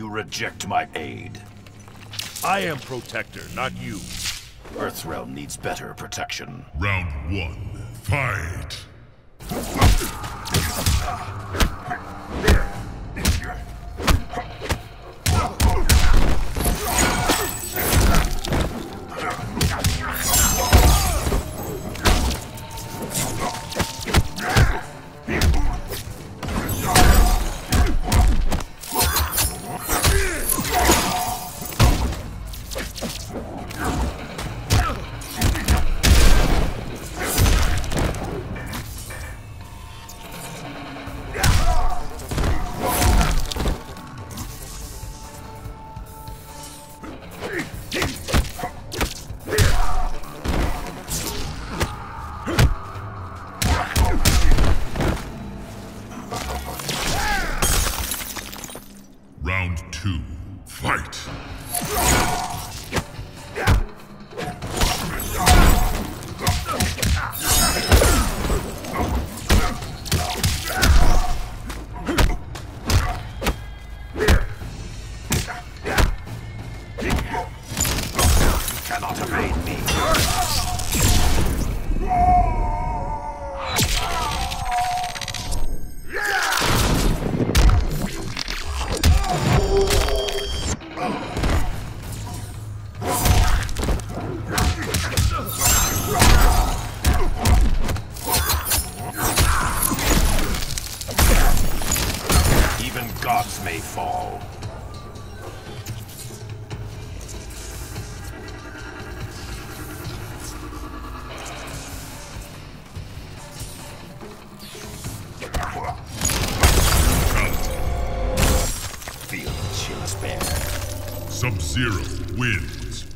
You reject my aid. I am Protector, not you. Earthrealm needs better protection. Round one, fight! Round two, fight! Cannot evade me. Gods may fall. Feel the chills bear. Sub-Zero wins.